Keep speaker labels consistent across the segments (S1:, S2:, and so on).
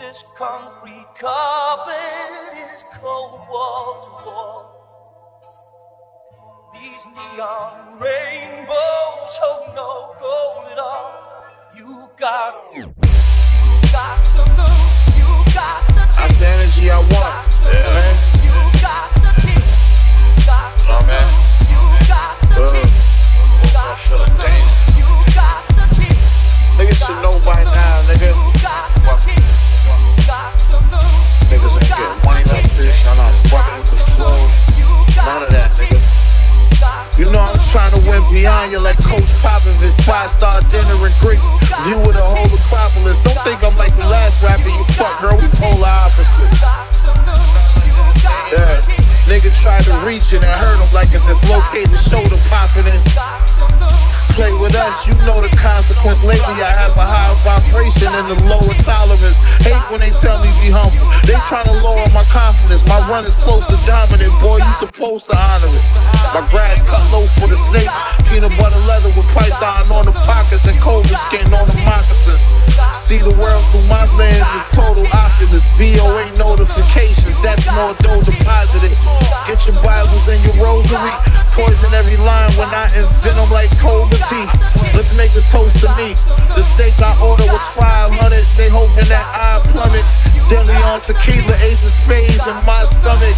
S1: This concrete carpet is cold wall to wall. These neon rainbows hold no gold at all. You got, you got the you got the
S2: That's the energy I want. Yeah, man.
S1: you got the teeth, you got the
S2: Oh, man.
S1: you got the teeth, you got the move, you got the teeth.
S2: Niggas should know by now, nigga. Niggas ain't getting money like this. Y'all not fucking with the flow. None of that, nigga. You know I'm trying to win beyond you like Coach Popovich. Five star dinner in Greeks. View of the whole Acropolis. Don't think I'm like the last rapper you fuck, girl. We polar opposites. Yeah. Nigga tried to reach it and hurt him like a dislocated shoulder popping in. Play with us, you know the consequence. Lately, I have a high vibration and a lower tolerance. Hate when they tell me be humble. They trying to lower my confidence. My run is close to dominant, boy. You supposed to honor it. My grass cut low for the snakes. Peanut butter leather with python on the pockets and cobra skin on the moccasins. See the world through my lens is total Oculus. BOA notifications, that's more dough deposited. Get your Bibles and your rosary. Poison every line when I invent them like Cobra T. Let's make a toast to me. The steak I ordered was 500. They hoping that I plummet. Deli on tequila, ace of spades in my stomach.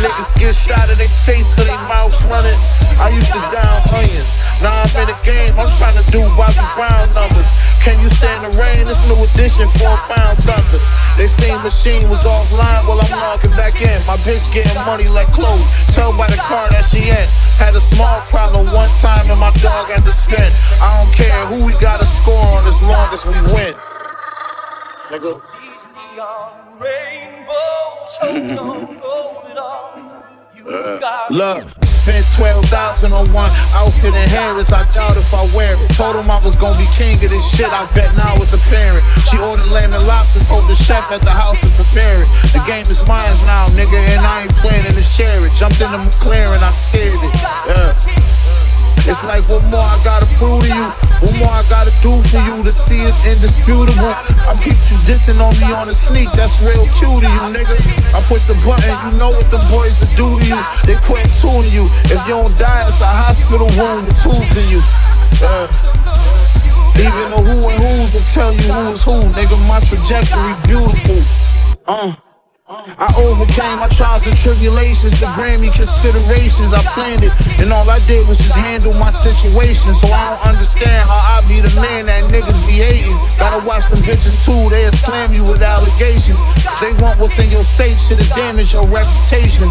S2: Niggas get shot in their face till they mouths running. I used to down onions. Now I'm in the game, I'm trying to do Bobby Brown numbers. Can you stand the rain? This new edition, four pound thunder. They seen machine was offline, well I'm logging back in. My bitch getting money like clothes. Tell by the car that she in. Had a small problem one time and my dog had to spin. I don't care who we got to score on as long as we win. Nigga. Look, spent 12,000 on one outfit in Harris. I doubt if I wear it. Told him I was gonna be king of this shit. I bet now it's apparent. She ordered lamb and lobster, told the chef at the house to prepare it. The game is mine now, nigga, and I ain't planning to share it. Jumped in the McLaren, I scared it. Yeah. It's like what more I gotta prove to you? What more I gotta do for you to see it's indisputable? I keep you dissing on me on the sneak, that's real cute to you, nigga. I push the button, you know what the boys will do to you. They quit tuning you. If you don't die, it's a hospital room with tubes in you. Yeah. Even the who and who's will tell you who's who, nigga. My trajectory beautiful. Uh. I overcame my trials and tribulations, the Grammy considerations. I planned it, and all I did was just handle my situation. So I don't understand how I be the man that niggas be hating. Gotta watch them bitches too, they'll slam you with allegations. They want what's in your safe, shit'll damage your reputation.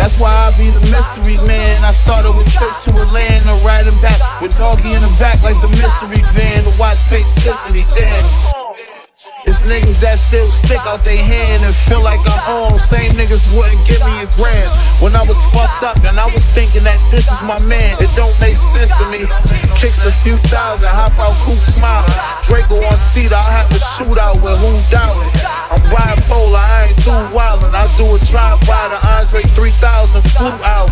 S2: That's why I be the mystery man. I started with trips to Atlanta, riding back with doggy in the back like the mystery van. The white face Tiffany, damn. It's niggas that still stick out their hand and feel like I'm on. Same niggas wouldn't give me a grand when I was fucked up and I was thinking that this is my man. It don't make sense to me. Kicks a few thousand, hop out, cool smile. Draco on seat, I have to shoot out with who doubt it. I'm bipolar, I ain't through wildin'. I do a drive by the Andre 3000 flute out.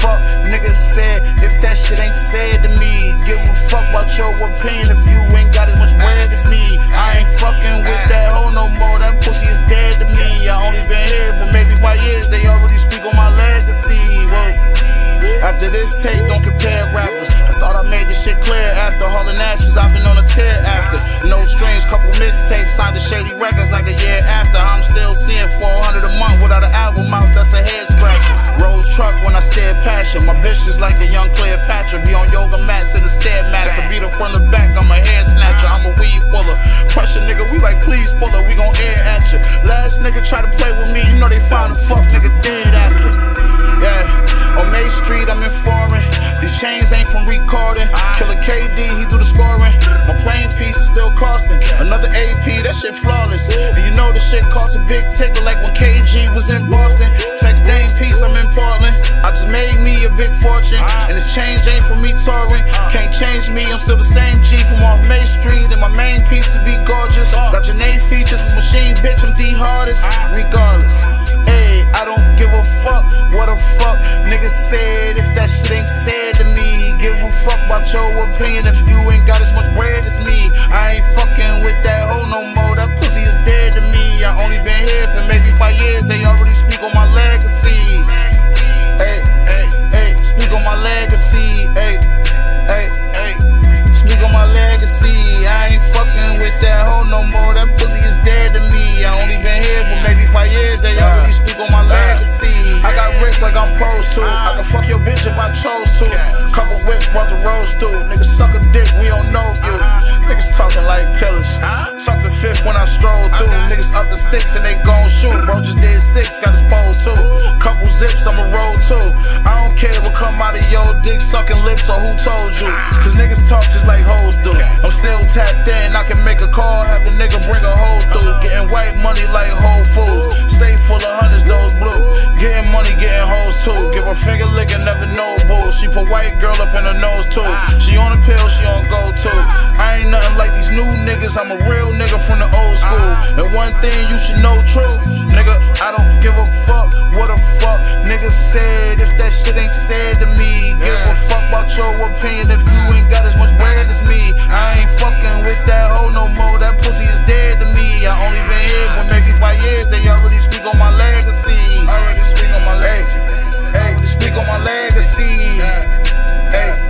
S2: Fuck nigga said. If that shit ain't said to me, give a fuck about your opinion if you ain't got as much bread as me. I ain't fucking with that hoe no more. That pussy is dead to me. I only been here for maybe five years. They already speak on my legacy. After this tape, don't compare rappers. I thought I made this shit clear after hauling ass, cause I've been on a tear after. No strings, couple mixtapes, signed to Shady Records like a year after. I'm still seeing 400 a month without an album out, that's a head scratcher. Rose truck when I stare passion. My bitch is like a young Cleopatra. Be on yoga mats in the stairmaster. Beat her from the back, I'm a hair snatcher. I'm a weed puller. Pressure nigga, we like please pull her, we gon' air at you. Last nigga try to play with me, you know they found a fuck nigga dead after. I'm in foreign. These chains ain't from recording. Killer KD, he do the scoring. My plane piece is still costing. Another AP, that shit flawless. And you know the shit cost a big ticker, like when KG was in Boston. Text Dame piece, I'm in Portland. I just made me a big fortune, and this change ain't for me touring. Can't change me, I'm still the same G from off May Street, and my main pieces be gorgeous. Got your name features, machine bitch, I'm the hardest. Regardless, I don't give a fuck what a fuck niggas said if that shit ain't said to me. Give a fuck about your opinion if you ain't got as much bread as me. I ain't fucking with that hoe no more. That pussy is dead to me. I only been here for maybe five years. They already speak on my legacy. Hey, hey, hey, speak on my legacy. Hey, hey, hey, speak on my legacy. I ain't fucking with that hoe no more. That pussy is me. I only been here for maybe five years. They already speak on my legacy. I got rich like I'm supposed to. I can fuck your bitch if I chose to. Couple whips brought the rose through. Nigga, suck a dick, we don't know you. Uh-huh. Niggas talking like killers. Tuck the fifth when I stroll through. Niggas up the sticks and they gon' shoot. Bro just did six, got his pole too. Couple zips, I'ma roll too. I don't care what come out of your dick sucking lips or who told you. Cause niggas talk just like hoes do. I'm still tapped in, I can make a call, have a nigga bring a hoe through. Uh-huh. Getting white money like Whole Foods. Safe full of hundreds, those blue. Getting money, getting hoes too. Give her finger licking, never know bull. She put white girl up in her nose too. Uh-huh. She on a pill, she on go too. I ain't nothing like these new niggas. I'm a real nigga from the old school. And one thing you should know true, nigga, I don't give a fuck what a fuck niggas said. If that shit ain't said to me, give a fuck about your opinion. If you ain't got as much bread as me, I ain't fucking with that hoe no more. That pussy is dead to me. I only been here for maybe five years. They already speak on my legacy. Already speak on my legacy. Hey, speak on my legacy. Hey, hey,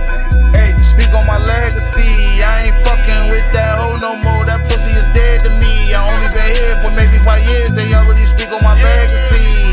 S2: speak on my legacy. I ain't fucking with that hoe no more. That pussy is dead to me. I only been here for maybe five years. They already speak on my legacy.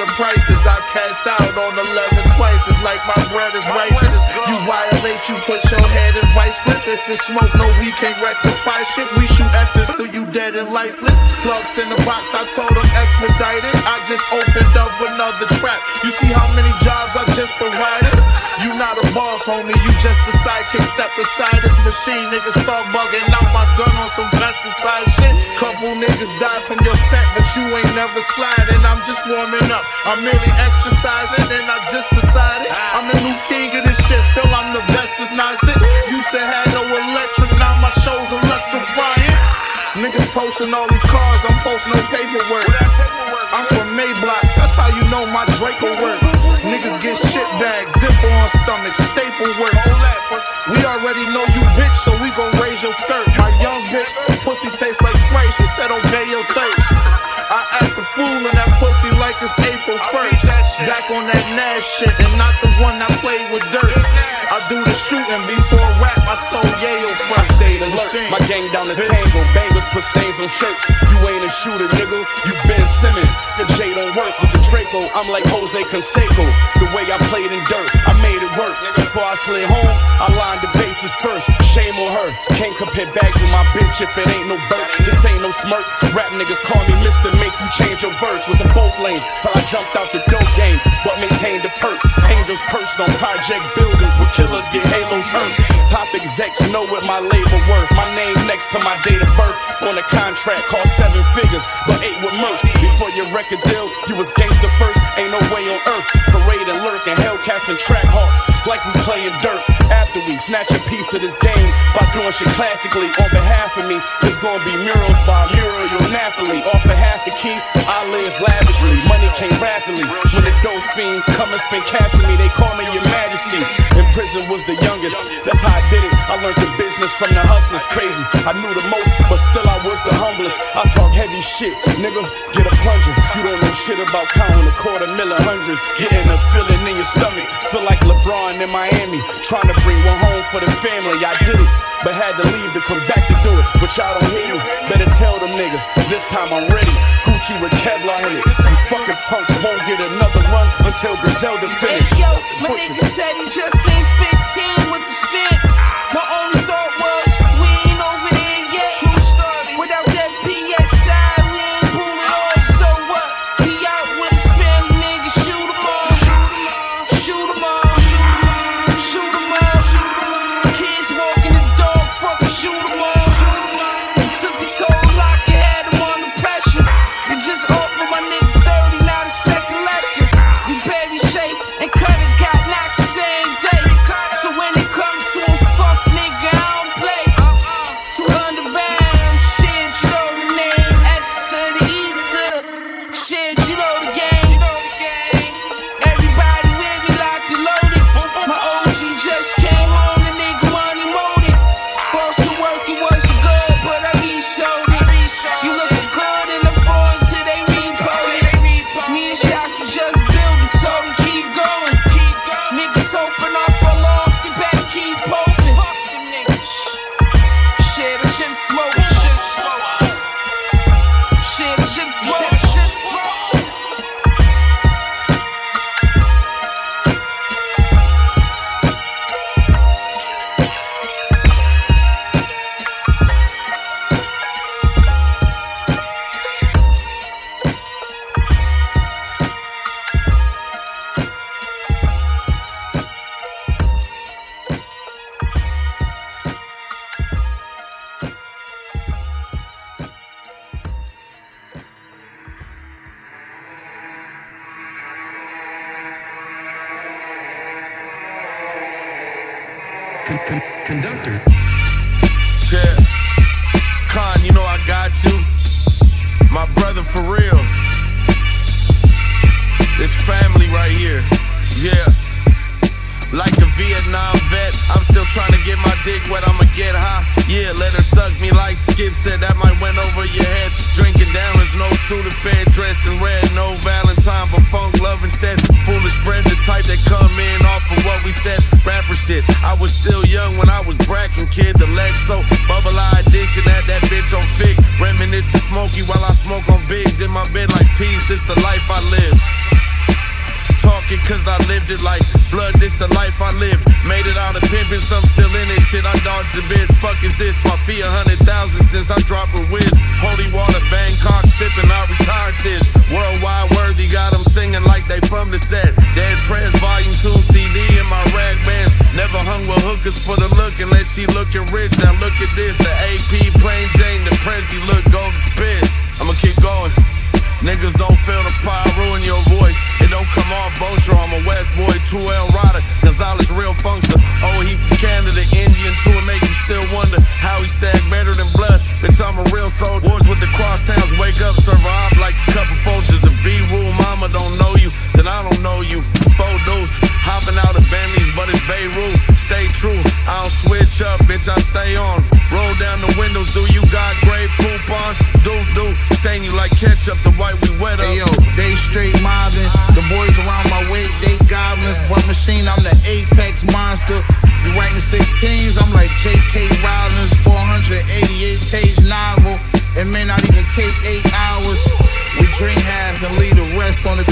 S2: Better prices. I cashed out on 11 twice. It's like my bread is righteous. You violate, you put your head in vice grip. If it's smoke, no, we can't rectify shit. We shoot efforts till you dead and lifeless. Plugs in the box, I told them expedited. I just opened up another trap. You see how many jobs I just provided? You not a boss, homie. You just a sidekick. Step aside this machine. Niggas start bugging out my gun on some pesticide shit. Couple niggas died from your set, but you ain't never sliding. I'm up. I'm merely exercising, and I just decided I'm the new king of this shit. Feel I'm the best since 96. Used to have no electric, now my show's electrifying. Niggas posting all these cars, I'm posting no paperwork. I'm from Mayblock, that's how you know my Draco work. Niggas get shit bags, zipper on stomach, staple work. We already know you bitch, so we gon' raise your skirt. My young bitch, pussy tastes like Sprite, she said obey your thirst. I act a fool in that like it's April 1st. Back on that Nash shit, and not the one I played with Dirt. I do the shooting before rap, I sold Yale first. I stayed alert, my
S3: gang down the tangle. Bangers put stains on shirts. You ain't a shooter, nigga, you Ben Simmons. The J don't work with the I'm like Jose Canseco. The way I played in dirt, I made it work. Before I slid home, I lined the bases first. Shame on her. Can't compare bags with my bitch if it ain't no Burt. This ain't no smirk. Rap niggas call me Mr. Make you change your words. Was in both lanes till I jumped out the dope game. But maintained the perks. Angels perched on project buildings where killers get halos earned. Execs know what my labor worth. My name next to my date of birth. On a contract cost seven figures, but eight with merch. Before your record deal, you was gangster first. Ain't no way on earth. Parade and lurk and Hellcats and track hawks. Like we playing dirt. Snatch a piece of this game by doing shit classically on behalf of me, it's gonna be murals by Muriel Napoli. Off a half a key, I live lavishly. Money came rapidly. When the dope fiends come and spend cash on me, they call me your majesty. In prison was the youngest. That's how I did it. I learned the business from the hustlers. Crazy. I knew the most, but still I was the humblest. I talk heavy shit, nigga. Get a plunger. You don't know shit about counting a quarter million hundreds. Getting a feeling in your stomach. Feel like LeBron in Miami. Trying to bring one home for the family. I did it, but had to leave to come back to do it. But y'all don't hear me. Better tell them niggas. This time I'm ready. Gucci with Kevlar in it. You fucking punks won't get another run until Griselda finish.
S4: Hey yo, my nigga said he just ain't 15 with the stick. My only thought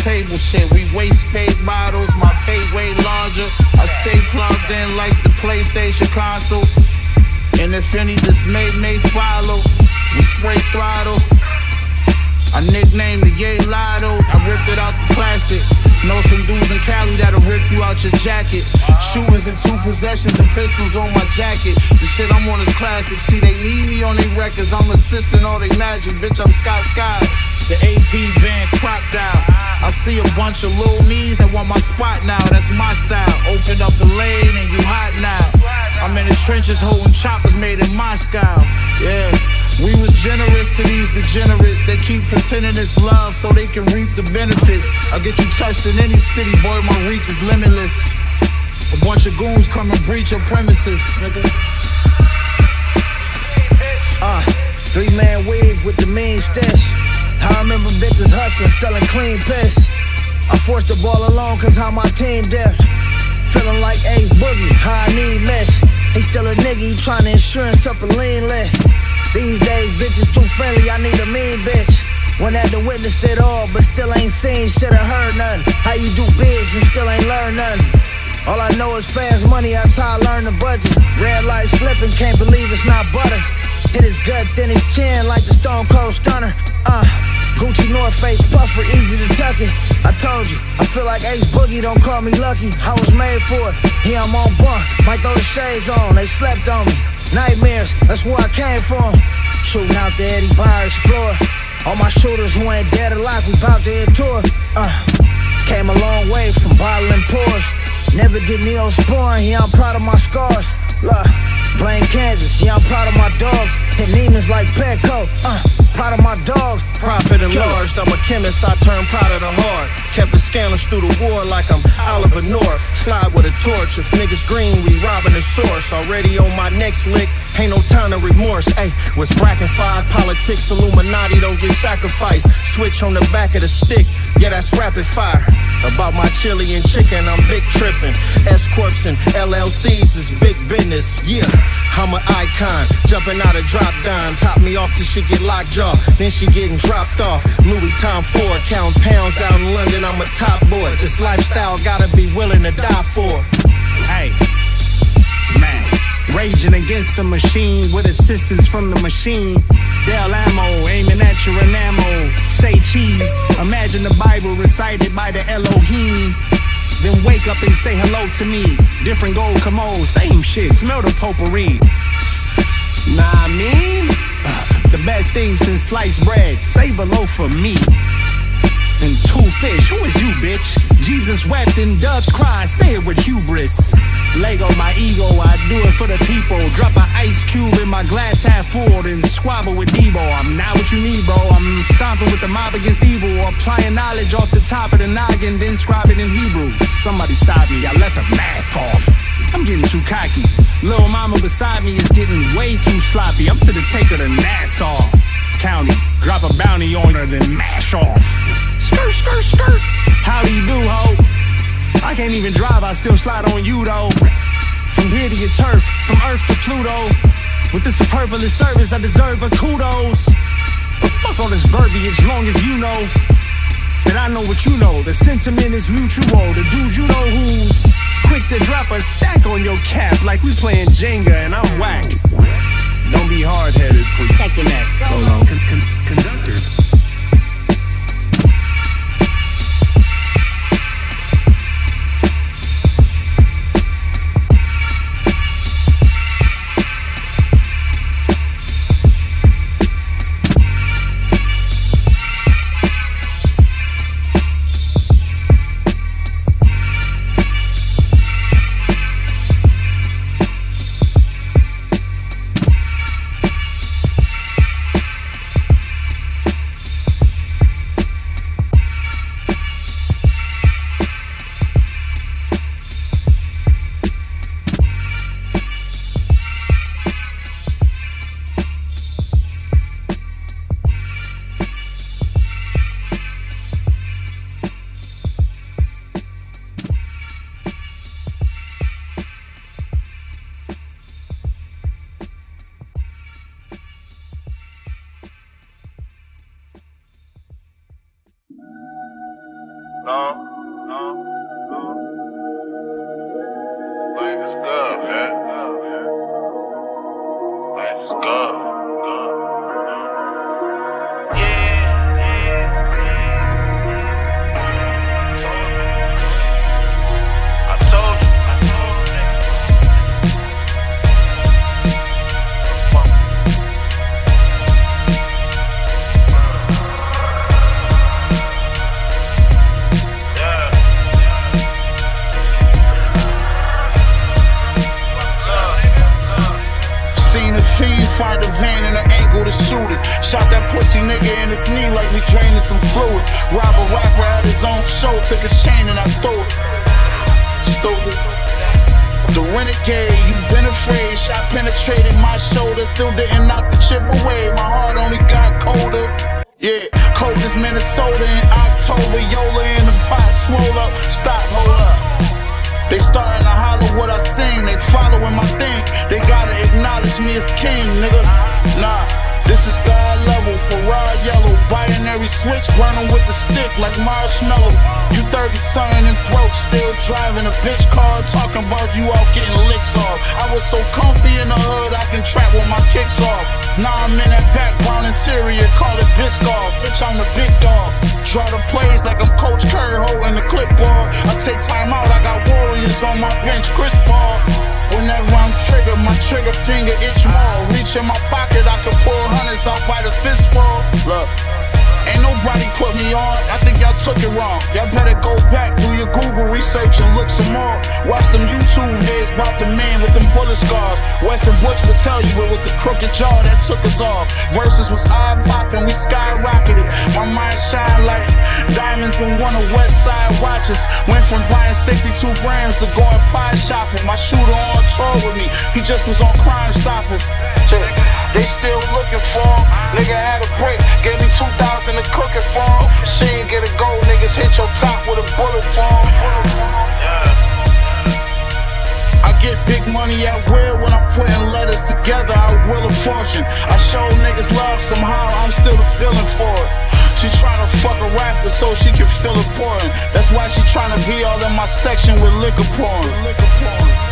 S2: table shit. We waste spade bottles, my pay way larger. I stay plugged in like the PlayStation console. And if any dismay may follow, we spray throttle. I nicknamed the Yay Lotto. I ripped it out the plastic. Know some dudes in Cali that'll rip you out your jacket. Shooters and two possessions and pistols on my jacket. The shit I'm on is classic. See, they need me on their records. I'm assisting all they magic. Bitch, I'm Scott Skies. The AP band cropped out. I see a bunch of little knees that want my spot now. That's my style. Open up the lane and you hot now. I'm in the trenches holding choppers made in Moscow. Yeah. We was generous to these degenerates. They keep pretending it's love so they can reap the benefits. I'll get you touched in any city, boy, my reach is limitless. A bunch of goons come and breach your premises.
S5: Uh, three man wave with the mean stash. I remember bitches hustling, selling clean piss. I forced the ball alone cause how my team depth. Feeling like Ace Boogie, how I need mesh. He still a nigga, he tryna insurance up a lean lit. These days, bitches too friendly, I need a mean bitch. When had to witness it all, but still ain't seen shit or heard nothing. How you do biz and still ain't learn nothing. All I know is fast money, that's how I learn the budget. Red light slipping, can't believe it's not butter. Hit his gut, then his chin like the Stone Cold Stunner. Gucci North Face puffer, easy to tuck it. I told you, I feel like Ace Boogie, don't call me lucky. I was made for it. Yeah, I'm on bunk, might throw the shades on, they slept on me. Nightmares, that's where I came from. Shooting out the Eddie Bauer Explorer. All my shooters who ain't dead alive, we to hit tour. Uh, came a long way from bottling pours. Never did Neosporin, yeah, I'm proud of my scars. Look, blame Kansas, yeah, I'm proud of my dogs. Neiman's like Petco, uh, proud of my dogs.
S6: Profit enlarged, I'm a chemist, I turn pot of the heart. Kept it scandalous through the war like I'm Oliver North. Slide with a torch, if niggas green, we robbing the source. Already on my next lick, ain't no time to remorse. Hey, was bracket five, politics, Illuminati don't get sacrificed. Switch on the back of the stick, yeah, that's rapid fire. About my chili and chicken, I'm big tripping. S Corps and LLCs is big business, yeah. I'm an icon, jumping out of drop down. Top me off till she get locked jaw, then she getting dropped off. Louis Tom Ford, count pounds out in London, I'm a top boy. This lifestyle gotta be willing to die for.
S7: Hey, raging against the machine with assistance from the machine. Del ammo, aiming at your enamel. Say cheese. Imagine the Bible recited by the Elohim. Then wake up and say hello to me. Different gold commode, same shit. Smell the potpourri. Nah, I mean, uh, the best thing since sliced bread. Save a loaf for me and two fish. Who is you, bitch? Jesus wept and doves cry. Say it with hubris. Lego my ego, I do it for the people. Drop an ice cube in my glass half full, then squabble with Debo. I'm not what you need, bro. I'm stomping with the mob against evil. Applying knowledge off the top of the noggin, then scribe it in Hebrew. Somebody stop me. I left the mask off. I'm getting too cocky. Little mama beside me is getting way too sloppy. I'm to the take of the Nassau County. Drop a bounty on her, then mash off. Skirt, skirt, skirt. How do you do, ho? I can't even drive, I still slide on you, though. From here to your turf, from Earth to Pluto. With this superfluous service, I deserve a kudos. But fuck all this verbiage, long as you know that I know what you know. The sentiment is mutual. The dude you know who's quick to drop a stack on your cap like we playing Jenga and I'm whack. Don't be hard headed, please. protecting that. Solo.
S8: Con- con- conductor.
S2: Trigger finger itch more. Reach in my pocket, I can pull hundreds out by the fistful. Look. Ain't nobody put me on. I think y'all took it wrong. Y'all better go back, do your Google research and look some more. Watch them YouTube vids about the man with them bullet scars. Weston Butch will tell you it was the crooked jaw that took us off. Verses was eye popping, we skyrocketed. My mind shine like diamonds in one of West Side watches. Went from buying 62 grams to going pie shopping. My shooter on tour with me, he just was on Crime Stoppers. Check. They still looking for him. Nigga had a break, gave me 2,000 to cook it for him. She ain't get a go, niggas hit your top with a bullet for him. I get big money at will when I'm putting letters together. I will a fortune. I show niggas love somehow, I'm still the feeling for it. She tryna fuck a rapper so she can feel important. That's why she tryna be all in my section with liquor pouring.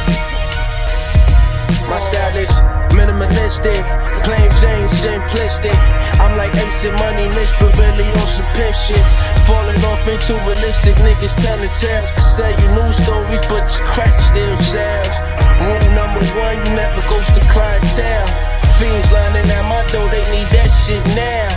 S6: My style is minimalistic, plain Jane simplistic. I'm like Ace and Money, Miss but really on some pimp shit. Falling off into realistic niggas telling tales. Can sell you new stories, but your crack sells. Rule number one, you never ghost to clientele. Fiends lining at my door, they need that shit now.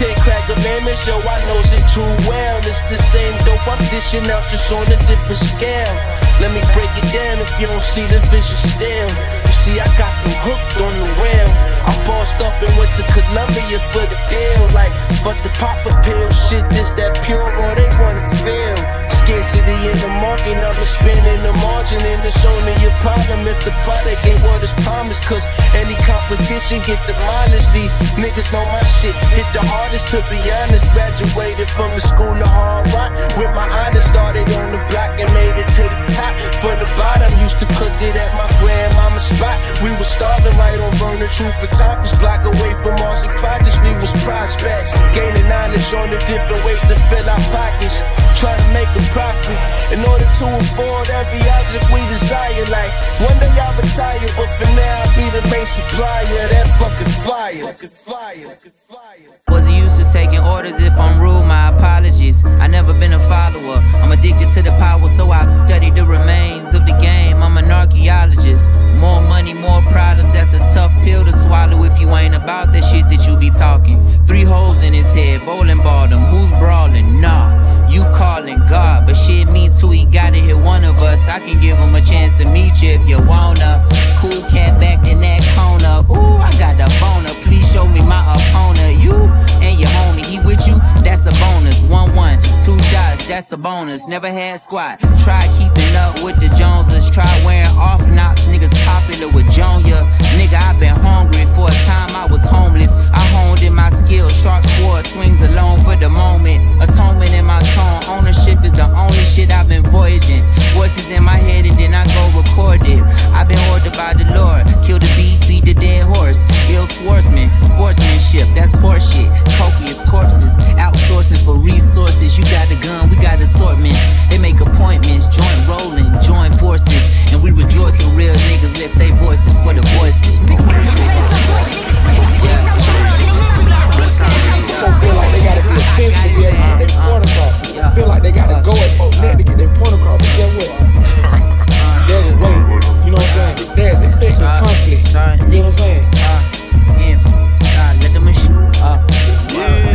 S6: Ten crack commandments, yo, I knows it too well. It's the same dope I'm dishing out, just on a different scale. Let me break it down if you don't see the vision still. See, I got them hooked on the rail. I bossed up and went to Colombia for the deal. Like, fuck the popper pill, shit, this that pure, all they wanna feel. Scarcity in the market, I'ma spend in the margin, and it's only your problem if the product ain't what it's promised. Cause any competition get demolished. These niggas know my shit hit the hardest, to be honest. Graduated from the school of hard rock with my honors. Started on the block and made it to the top. From the bottom, used to cook it at my grandmama's spot. We was starving right on Vernon Tompkins, block away from Marcy Projects. We was prospects, gaining knowledge on the different ways to fill our pockets. Trying to make a profit in order to afford every object we desire. Like one day I'll retire, but for now I'll be the main supplier. That fucking fire.
S9: Wasn't used to taking orders if I'm rude, my apologies. I never been a follower. I'm addicted to the power, so I've studied the remains of the game. I'm an archaeologist. More money, more problems. That's a tough pill to swallow if you ain't about that shit that you be talking. Three holes in his head, bowling ball them. Who's brawling? Nah, calling God, but shit, me too. He gotta hit one of us. I can give him a chance to meet you if you wanna. Cool cat back in that corner. Ooh, I got the boner. Show me my opponent. You and your homie, he with you? That's a bonus. One one, two shots, that's a bonus. Never had squat. Try keeping up with the Joneses. Try wearing off knocks. Niggas popular with Jonia. Nigga, i been hungry for a time. I was homeless. I honed in my skills. Sharp sword swings alone for the moment. Atonement in my tone. Ownership is the only shit I've been voyaging. Voices in my head and then I go record it. I've been ordered by the Lord. Kill the beat, beat the dead horse. Ill swordsman, sportsmanship, that's horseshit. Copious corpses, outsourcing for resources. You got the gun, we got assortments. They make appointments, joint rolling, join forces. And we rejoice when real niggas lift their voices for the voiceless.
S10: Folk feel like they gotta be offensive to be able to get point across. Feel like they gotta go at folk neck to get their point across. But guess what? Uh, There's a way. You know what I'm saying? There's effective conflict. You know what I'm saying?
S9: Inside, let the machine, uh,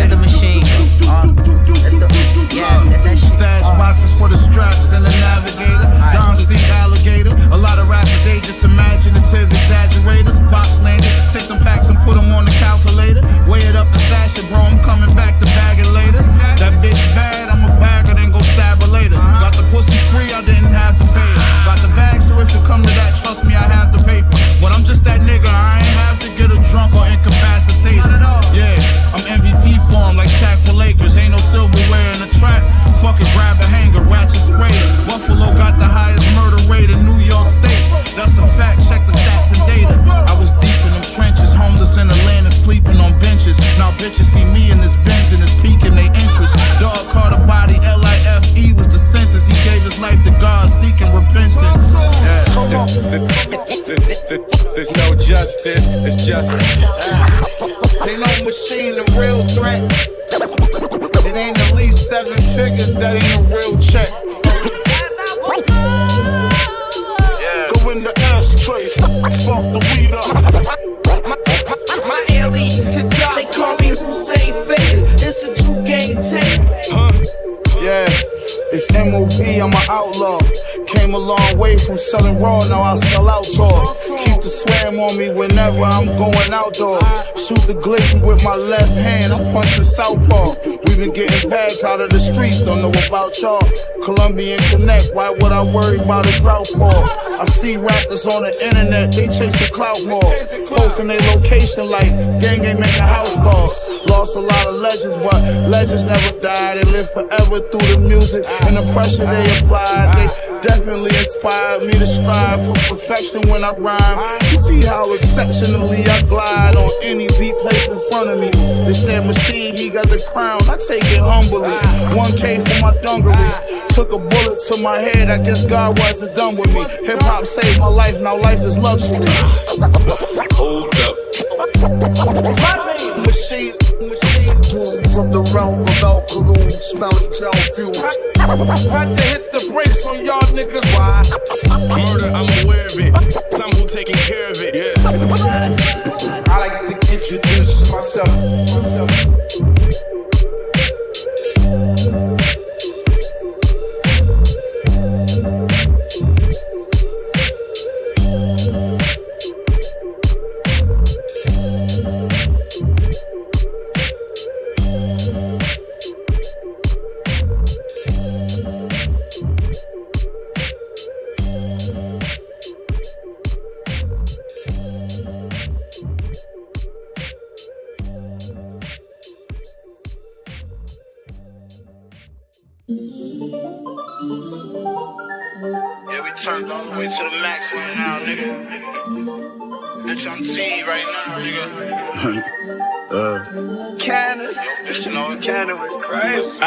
S9: let the machine, uh, let the, yeah, let that shit,
S2: Stash boxes for the straps and the navigator. Don C. Alligator. A lot of rappers, they just imaginative exaggerators. Box landed. Take them packs and put them on the calculator. Weigh it up and stash it, bro. I'm coming back to bag it later. That bitch bad, I'm a bagger, then go stab her later. Got the pussy free, I didn't have to pay it. Got the bag, so if it come to that, trust me, I have the paper. But I'm just that nigga, I ain't have to get a drunk or incapacitated. Yeah, I'm MVP for him like Shaq for Lakers. Ain't no silverware in the trap. Fuck it, grab a hanger, ratchet spray. Buffalo got the highest murder rate in New York State. That's a fact, check the stats and data. I was deep in them trenches, homeless in Atlanta, sleeping on benches. Now bitches see me in this Benz and it's piquing their interest. Dog caught a body, L-I-F-E was the sentence. He gave his life to God, seeking repentance.
S3: There's no justice, it's justice.
S2: They know machine a real threat. It ain't at least seven figures, that ain't a real check. From selling raw, now I sell outdoor. Keep the swam on me whenever I'm going outdoor. Shoot the glizzy with my left hand, I'm punching southpaw. We been getting bags out of the streets, don't know about y'all. Colombian Connect, why would I worry about a drought fall? I see rappers on the internet, they chasing clout more. Posting their location like gang ain't make a house call. Lost a lot of legends, but legends never die. They live forever through the music and the pressure they apply. They definitely inspired me to strive for perfection when I rhyme. You see how exceptionally I glide on any beat placed in front of me. They said machine, he got the crown. I take it humbly. 1K for my dungarees. Took a bullet to my head. I guess God wasn't done with me. Hip hop saved my life. Now life is luxury.
S6: Hold up.
S2: Machine.
S6: From the realm of El Karoon, smelling gel fumes.
S2: Had to hit the brakes on y'all niggas. Why?
S3: Murder, I'm aware of it. Time who taking care of it, yeah.
S10: I like to introduce myself. myself.
S11: Turned all the way to the max right now, nigga. Bitch, I'm T right now, nigga.
S3: uh.
S11: Canada. Bitch, you know Canada with Christ.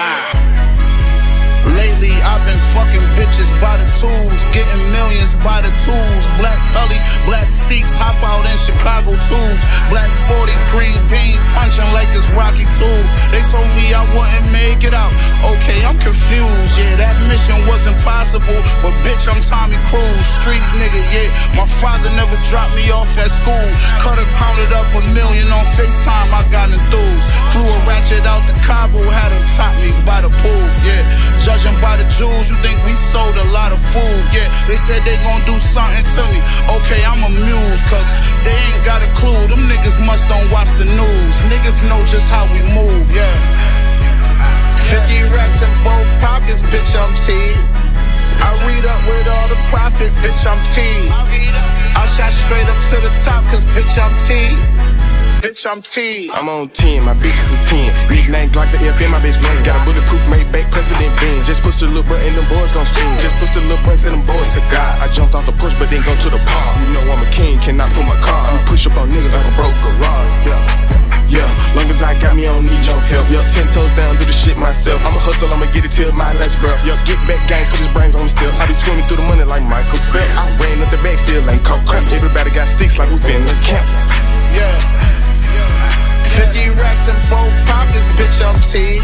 S2: Lately, I've been fucking bitches by the tools, getting millions by the tools. Hop out in Chicago tubes. Black 40 green bean punching like it's Rocky Two. They told me I wouldn't make it out. Okay, I'm confused. Yeah, that mission wasn't possible. But bitch, I'm Tommy Cruise, street nigga. Yeah, my father never dropped me off at school. Cutter pounded up a million on FaceTime. I got enthused. Flew a ratchet out to Cabo, had him top me by the pool. Yeah, judging by the jewels, you think we sold a lot of food. Yeah, they said they gon' do something to me. Okay, I'm amused, cause they ain't got a clue. Them niggas must don't watch the news. Niggas know just how we move, yeah. 50 racks in both pockets, bitch, I'm T. I read up with all the profit, bitch, I'm T. I shot straight up to the top, cause bitch, I'm T. Bitch, I'm T.
S3: I'm on 10, my bitch is a 10. Nickname Glock the FM, my bitch man. Got a bulletproof made back President Bean. Just push the little button, them boys gon' scream. Just push the little button, send them boys to God. I jumped off the push, but then go to the park. You know I'm a king, cannot pull my car. We push up on niggas like a broke garage. Yeah. Yeah, long as I got me, I don't need your help. Yeah, ten toes down, do the shit myself.
S12: I'ma hustle, I'ma get it till my last breath. Yup, get back gang, put his brains on the step. I be swimming through the money like Michael Phelps. I ran up the bag, still ain't caught crap. Everybody got sticks like we been in camp.
S2: Yeah. 50 racks in both pockets, bitch, I'm T.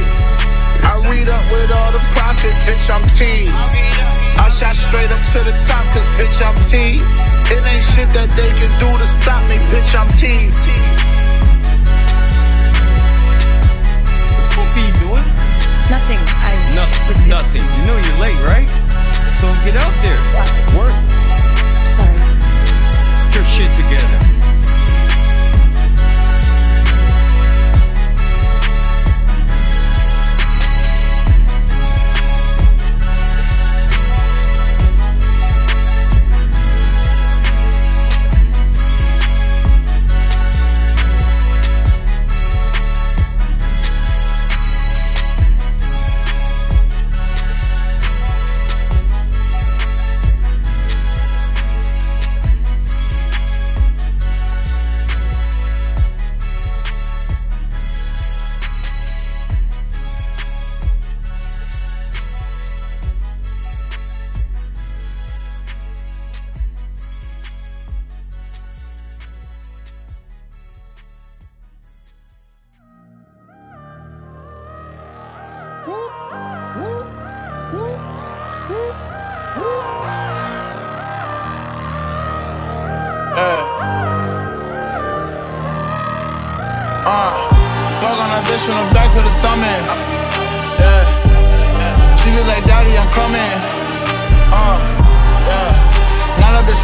S2: I read up with all the profit, bitch, I'm T. I shot straight up to the top, cause bitch, I'm T. It ain't shit that they can do to stop me, bitch, I'm T.
S13: What are you doing?
S14: Nothing. I
S13: Nothing. Nothing. You know you're late, right? So get out there. Work.
S14: Sorry.
S13: Get your shit together.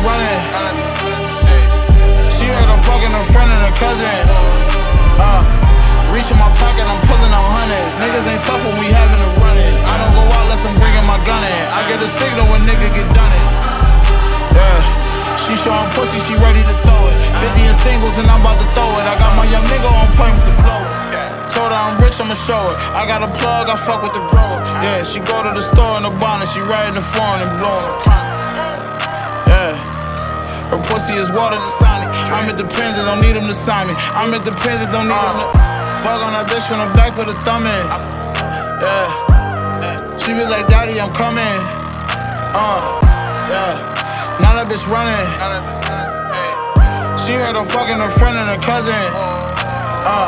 S2: Running. She heard I'm fucking her friend and her cousin. Uh, reach in my pocket, I'm pulling out hundreds. Niggas ain't tough when we having to run it. I don't go out unless I'm bringing my gun in. I get a signal when nigga get done it. Yeah. She showing pussy, she ready to throw it. 50 in singles and I'm about to throw it. I got my young nigga on point with the blow. Told her I'm rich, I'ma show it. I got a plug, I fuck with the grower. Yeah, she go to the store in the bonnet, she riding the foreign and blowing the crown. Her pussy is water to Sonic. I'm independent, don't need him to sign me. I'm independent, don't need him to. Fuck on that bitch when I'm back, put a thumb in. Yeah. She be like, Daddy, I'm coming. Uh, yeah. Now that bitch running. She heard I'm fucking her friend and her cousin. Uh,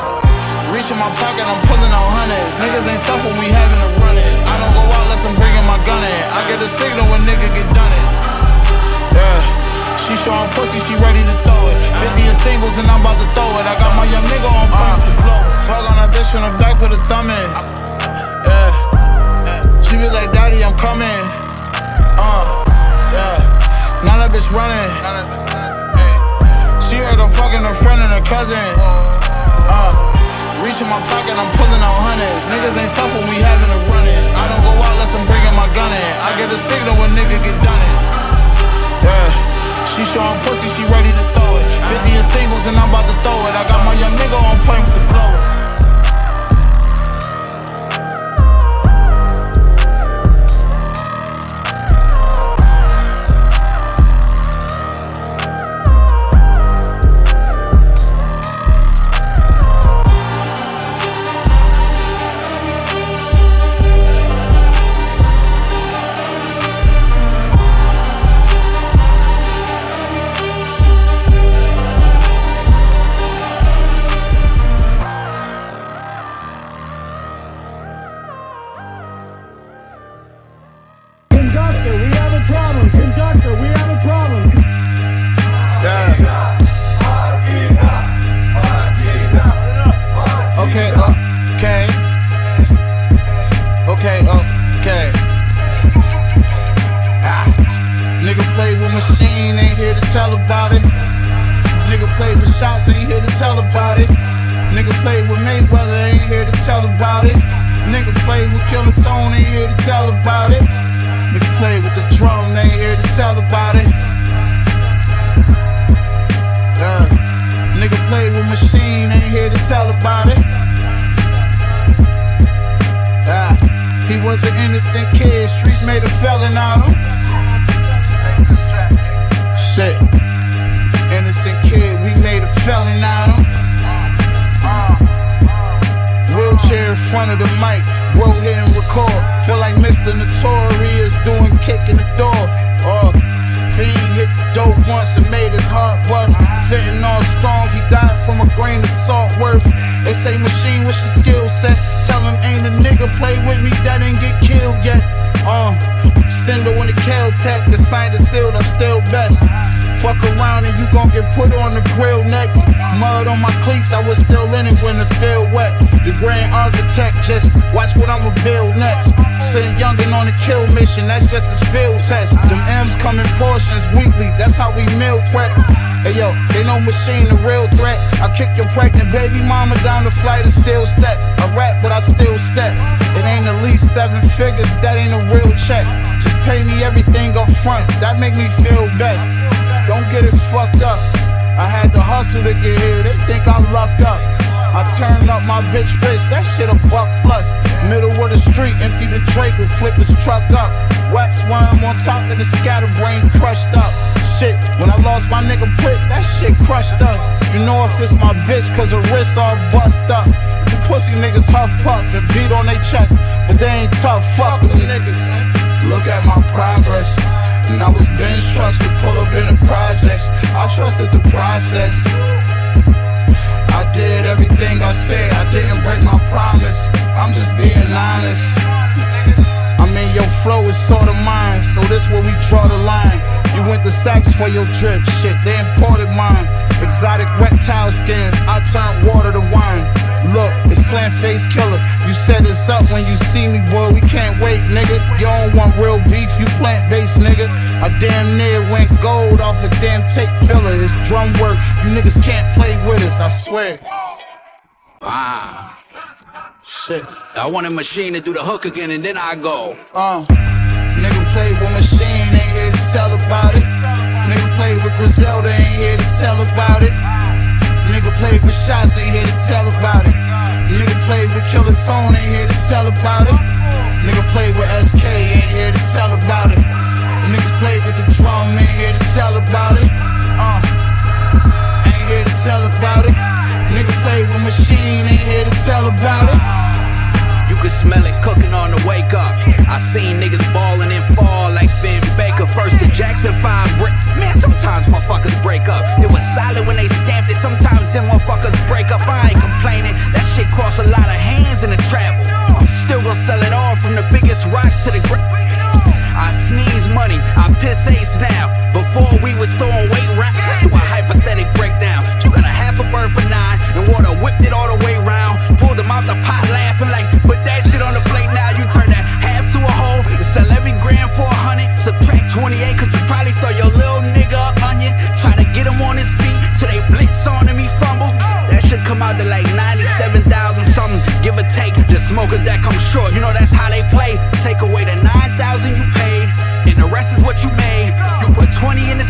S2: reach in my pocket, I'm pulling out hundreds. Niggas ain't tough when we having to run it. I don't go out unless I'm bringing my gun in. I get a signal when nigga get done it. She showing pussy, she ready to throw it. 50 in singles and I'm about to throw it. I got my young nigga on point to blow. Fuck on that bitch from the back, put a thumb in. Yeah. She be like, Daddy, I'm coming. Uh, yeah. Now that bitch running. She heard I'm fucking her friend and her cousin. Uh, reach in my pocket, I'm pulling out hundreds. Niggas ain't tough when we having to run it. I don't go out unless I'm bringing my gun in. I get a signal when nigga get done it. Yeah. She showing pussy, she ready to throw it. 50 in singles and I'm about to throw it. I got my young nigga on point with the blow lost my nigga prick, that shit crushed us. You know if it's my bitch, cause her wrists all bust up. You pussy niggas huff puff and beat on their chest, but they ain't tough, fuck them niggas. Look at my progress. And I was bench trucks to pull up in the projects. I trusted the process. I did everything I said. I didn't break my promise. I'm just being honest. I mean, your flow is sort of mine, so this where we draw the line. You went to Saks for your drip, shit, they imported mine. Exotic reptile skins, I turned water to wine. Look, it's Slant Face Killa. You set us up when you see me, boy. We can't wait, nigga. You don't want real beef, you plant based, nigga. I damn near went gold off a damn tape filler. It's drum work. You niggas can't play with us, I swear.
S15: Ah.
S2: Shit.
S15: I want a machine to do the hook again and then I go.
S2: Uh, play with machine, ain't here to tell about it. Nigga play with Griselda, ain't here to tell about it. Nigga play with shots, ain't here to tell about it. Nigga play with Killer Tone, ain't here to tell about it. Nigga play with SK, ain't here to tell about it. Niggas play with the drum, ain't here to tell about it. Uh, ain't here to tell about it. Nigga play with machine, ain't here to tell about it.
S15: Can smell it cooking on the wake up. I seen niggas ballin' and fall like Vin Baker. First the Jackson 5 brick. Man, sometimes motherfuckers break up. It was solid when they stamped it. Sometimes them motherfuckers break up. I ain't complaining. That shit costs a lot of hands in the travel. I'm still gonna sell it all from the biggest rock to the gra- I sneeze money. I piss ace now. Before we was throwing weight round. Let's do a hypothetic breakdown. You got a half a bird for nine and water whipped it all the way. 28 cause you probably throw your little nigga onion. Try to get him on his feet till they blitz on him, he fumble. That should come out to like 97,000 something, give or take. The smokers that come short, you know that's how they play. Take away the 9,000 you paid, and the rest is what you made. You put 20 in the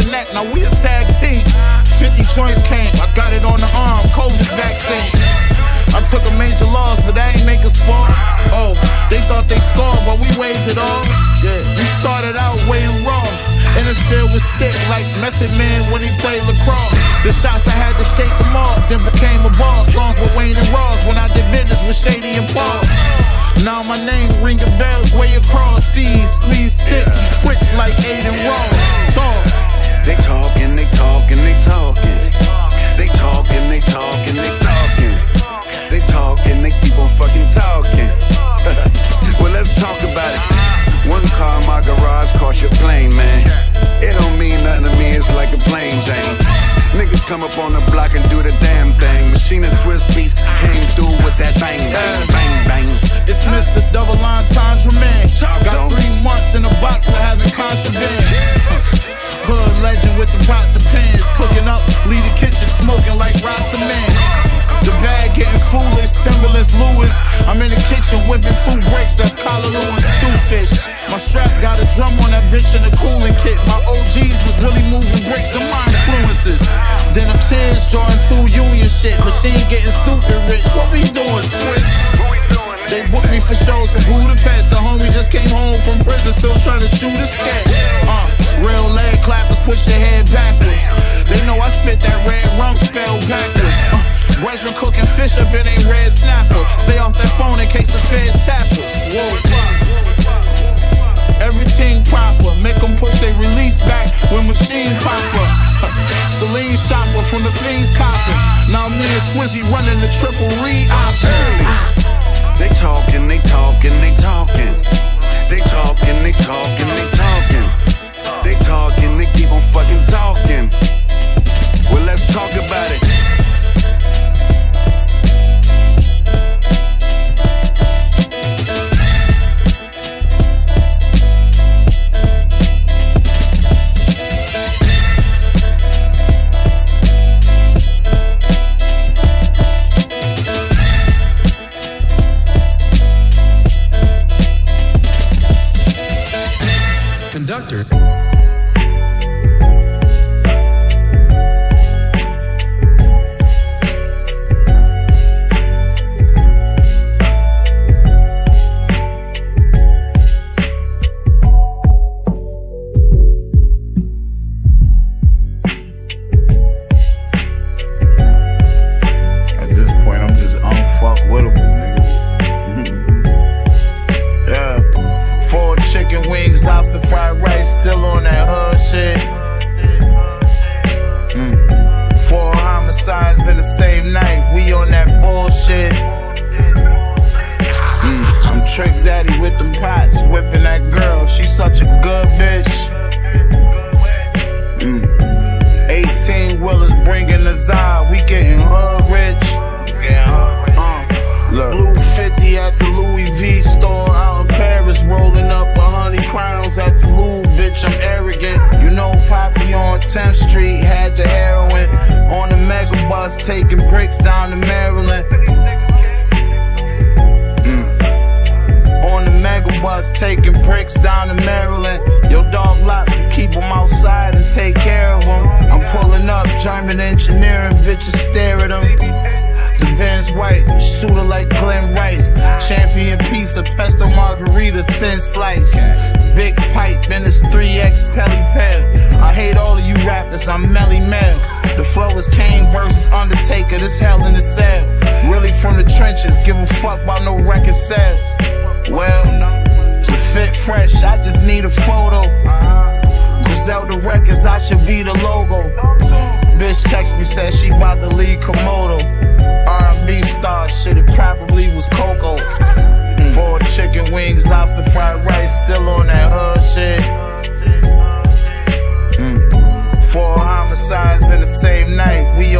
S2: connect, now we a tag team. 50 joints came, I got it on the arm, COVID vaccine. I took a major loss, but that ain't make us fall. Oh, they thought they scored, but we waved it off. Yeah, we started out way raw. In the field with stick like Method Man when he played lacrosse. The shots I had to shake them off, then became a boss. Songs with Wayne and Ross when I did business with Shady and Paul. Now my name ringing bells way across seas. Squeeze stick, switch like Adin Ross. Talk.
S16: They talking, they talking, they talking. They talking, they talking, they talking. They talking, they keep on fucking talking. well, let's talk about it. One car in my garage cost your plane, man. It don't mean nothing to me, it's like a plain Jane. Niggas come up on the block and do the damn thing. Machine and Swizz Beatz came through with that bang, bang, bang, bang.
S2: It's Mr. Double Entendre Man. Got three months in a box for having contraband. Hood legend with the pots and pans. Cooking up, leave the kitchen smoking like Rasta Man. The bag getting foolish, Timberlands Lewis. I'm in the kitchen whipping two bricks, that's Callaloo and Stewfish. My strap got a drum on that bitch in the cooling kit. My OGs was really moving bricks and my influences. Then I'm tears drawing two union shit. Machine getting stupid rich. What we doing, Swizz? They booked me for shows in Budapest. The homie just came home from prison, still trying to shoot a sketch. Uh, real leg clappers, push your head backwards. They know I spit that red rum spell backwards. Uh, Brethren cooking fish up in a red snapper. Stay off that phone in case the feds tap us. Whoa. Everything proper, make them push their release back when machine popper. Celine shopper from the fiends copper. Now me and Swizzy running the triple re option.
S16: They talking, they talking, they talking. They talking, they talking, they talking. They talking, they keep on fucking talking. Well, let's talk about it.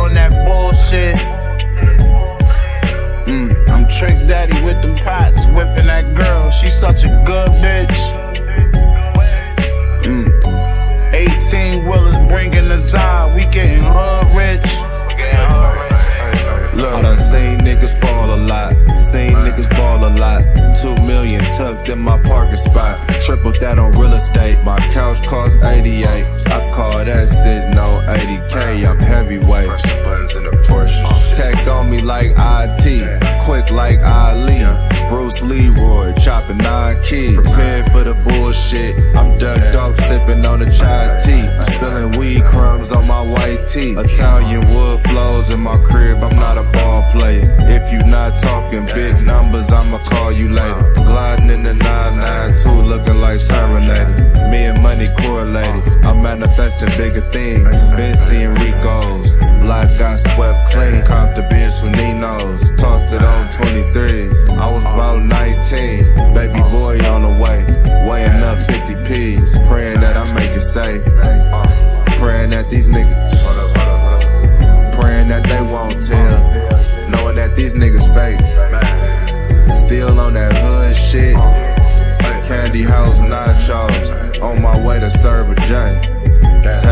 S2: On that bullshit. Mm. I'm Trick Daddy with them pots, whipping that girl, she such a good bitch. Mm. 18 wheelers bringing the Zod, we getting hood rich. I
S17: done seen niggas fall a lot, seen niggas ball a lot. Two million tucked in my parking spot. Triple that on real estate. My couch cost 88. I call that sitting on 80k. I'm heavyweight. buttons in the Porsche. Tech on me like IT. Quick like Ali. Bruce Leroy. Chopping nine kids. Prepared for the bullshit. I'm ducked off sipping on a chai tea. Spilling weed crumbs on my white tee. Italian wood flows in my crib. I'm not a ball player. If you not talking big numbers, I'ma call you later. Gliding in the 992, looking like Terminator. Me and money correlated. I'm manifesting bigger things. Been seeing Ricos. Black got swept clean. Cop the beers from Nino's. Tossed it on 23s. I was about 19. Baby boy on the way. Weighing up 50 P's. Praying that I make it safe. Praying that these niggas. Praying that they won't tell. Knowing that these niggas fake. Still on that hood shit. Candy house nachos. On my way to serve a J. It's.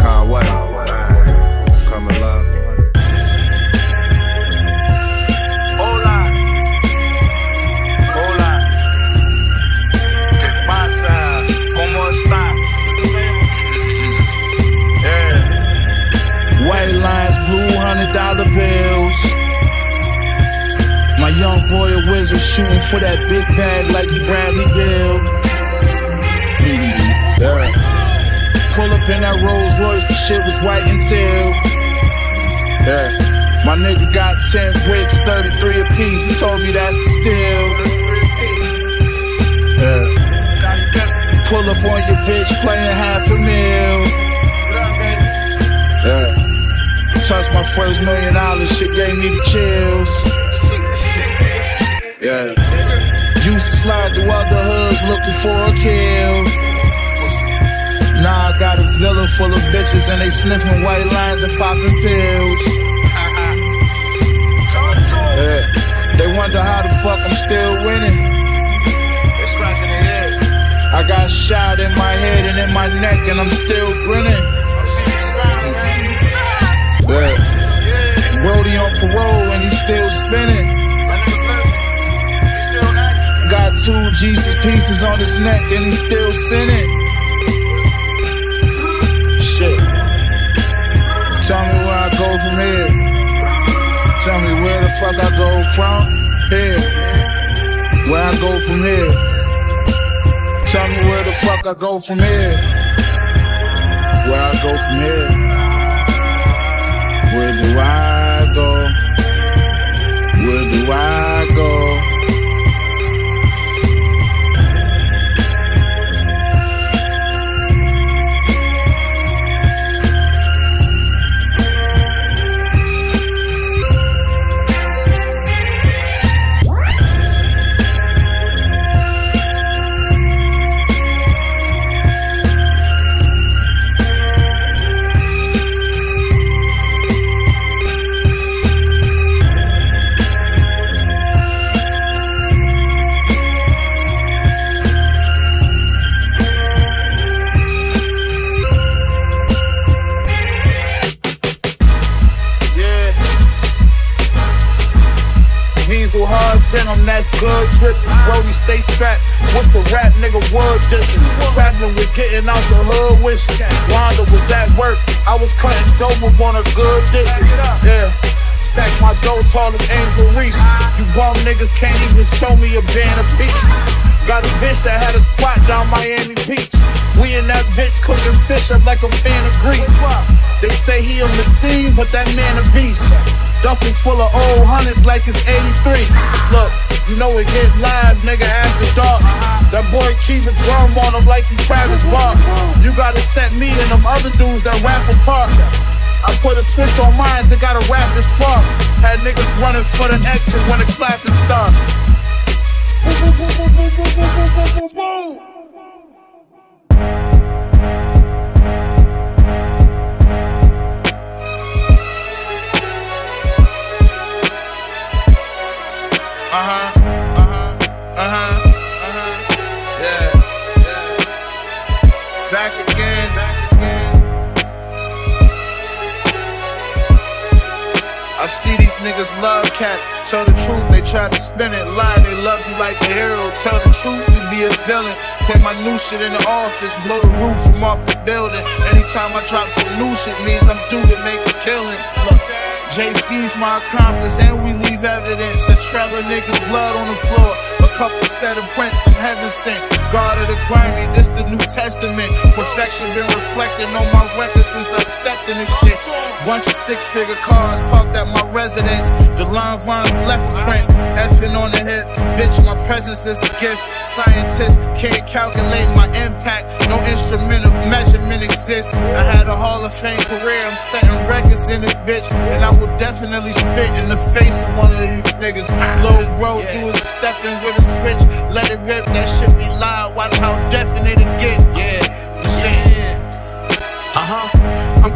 S17: Conway.
S2: Bills. My young boy a wizard shooting for that big bag like he Bradley Beal. Mm-hmm. Yeah. Pull up in that Rolls Royce, the shit was white and teal. Yeah. My nigga got 10 bricks, 33 apiece. He told me that's the steal. Yeah. Pull up on your bitch playing half a meal. Touched my first million dollars, shit gave me the chills. Yeah. Used to slide through other hoods looking for a kill. Now I got a villa full of bitches and they sniffing white lines and popping pills. Yeah. They wonder how the fuck I'm still winning. I got shot in my head and in my neck and I'm still grinning. Yeah. Brody on parole and he's still spinning. Got two Jesus pieces on his neck and he's still sinning. Shit. Tell me where I go from here. Tell me where the fuck I go from here. Where I go from here. Tell me where the fuck I go from here. Where I go from here. Do I go? Where do I go? That's good drip. Brody stay strapped. What's a rap nigga word distance? Traveling with getting out the hood wishing. Wanda was at work. I was cutting dope with one of good distance. Yeah. Stack my dough tall as Angel Reese. You bum niggas can't even show me a band of peace. Got a bitch that had a spot down Miami Beach. We in that bitch cooking fish up like a pan of grease. They say he a machine, but that man a beast. Duffel full of old hundreds like it's 83. Look, you know it get live, nigga, after dark. That boy keep a drum on him like he Travis Bark. You gotta set me and them other dudes that rap apart. I put a switch on mines it got a rapid spark. Had niggas running for the exit when the clapping start. Uh-huh, Niggas love cap, Tell the truth, they try to spin it. Lie, they love you like a hero. Tell the truth, you be a villain. Play my new shit in the office, blow the roof from off the building. Anytime I drop some new shit, means I'm due to make a killing. Look. Jae Skeese my accomplice, and we leave evidence. A trail of niggas' blood on the floor. A couple set of prints from heaven sent. God of the grimy, this the New Testament. Perfection been reflecting on my record since I stepped in this shit. Bunch of six figure cars parked at my residence. The line Von's leopard print. Effing on the hip. Bitch, my presence is a gift. Scientists can't calculate my impact. No instrument of I had a Hall of Fame career. I'm setting records in this bitch. And I will definitely spit in the face of one of these niggas. Lil bro, you was stepping with a switch. Let it rip, that shit be loud. Watch how definite it get.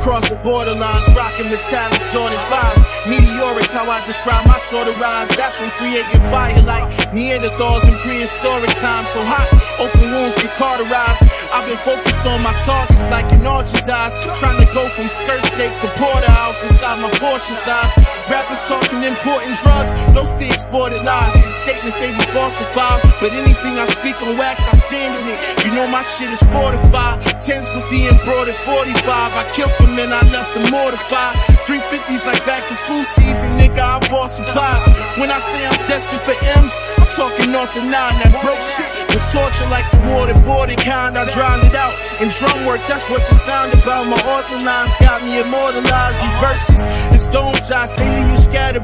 S16: Crossing borderlines, rocking metallic Jordan 5s. Meteorics, how I describe my sort of rise. That's from creating fire like Neanderthals in prehistoric times. So hot, open wounds get cauterized. I've been focused on my targets like an archer's eyes. Trying to go from skirt steak to porterhouse inside my portion size. Rappers talking important drugs, those be exported lies. Statements they be falsified, but anything I speak on wax, I stand in it. You know my shit is fortified. Tens with the embroidered 45. I killed them and I left them mortified. 350s like back to school season, nigga. I bought supplies. When I say I'm destined for M's, I'm talking north of nine. That broke shit was torture like the waterboarding kind. I drowned it out in Drumwork. That's what the sound about. My author lines got me immortalized. These verses, it's dome shots. They leave you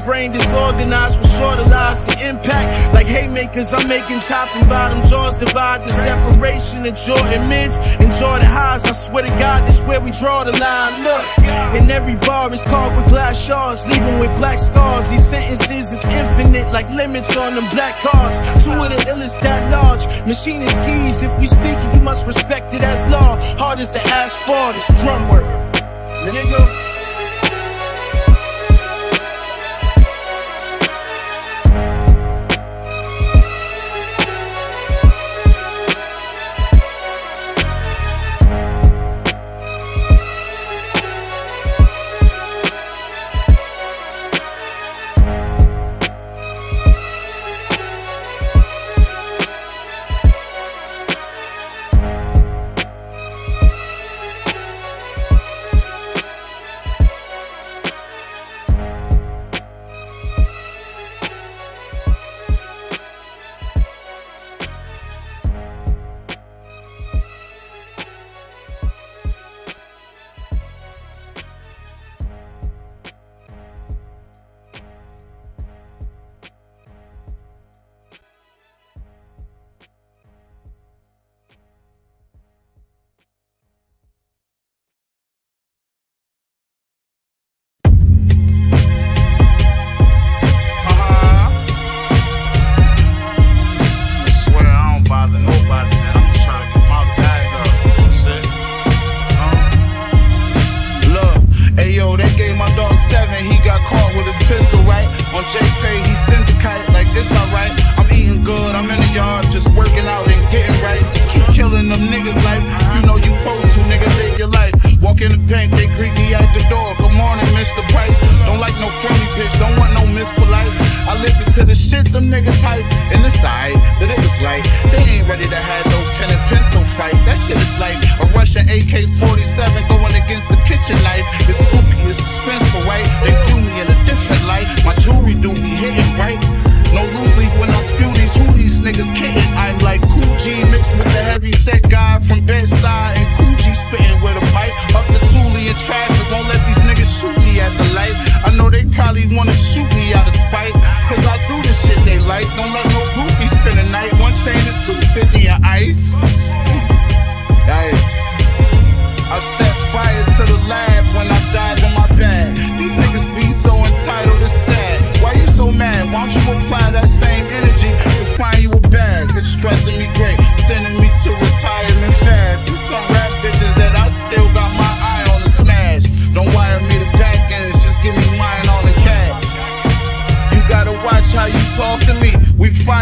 S16: brain disorganized with shorter lives. The impact, like haymakers, I'm making top and bottom jaws divide. The separation of Jordan mids enjoy the highs. I swear to God, this where we draw the line. Look, and every bar is carved with glass shards, leaving with black scars. These sentences is infinite, like limits on them black cards. Two of the illest that large. Machine and Skeese, if we speak it, you must respect it as law. Hard as the asphalt, it's Drumwork. Nigga.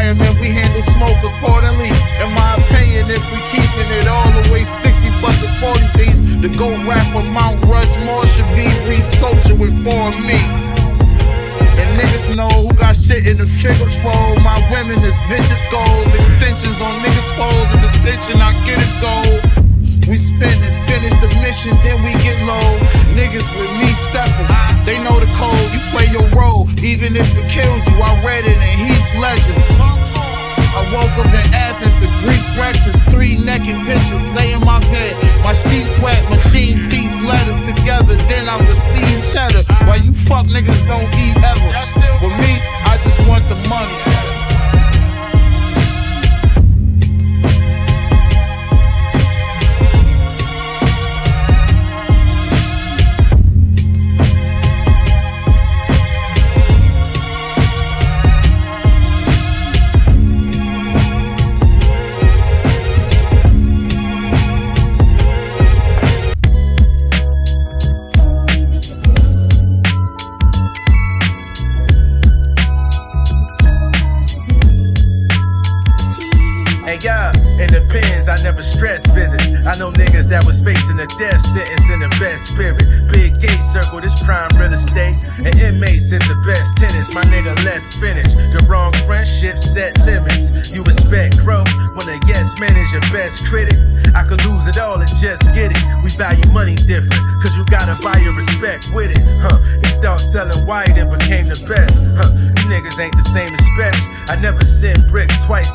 S2: Firemen, we handle smoke accordingly. In my opinion, if we keeping it all the way 60 plus a 40 piece, the GOAT rapper Mount Rushmore should be re-sculptured with four me. And niggas know who got shit in the figures fold. My women is bitches goals, extensions on niggas' poles. If ascension, I get it gold. We spin and finish the mission, then we get low. Niggas with me steppers, they know the code. You play your role, even if it kills you. I read it in Heath Legends. I woke up in Athens, the Greek breakfast, three naked pictures, lay in my bed. My sheets wet, machine piece letters together, then I receive cheddar. Why you fuck niggas don't eat ever? With me, I just want the money.
S18: Critic. I could lose it all and just get it. We value money different, cause you gotta buy your respect with it. Huh, he started selling white and became the best.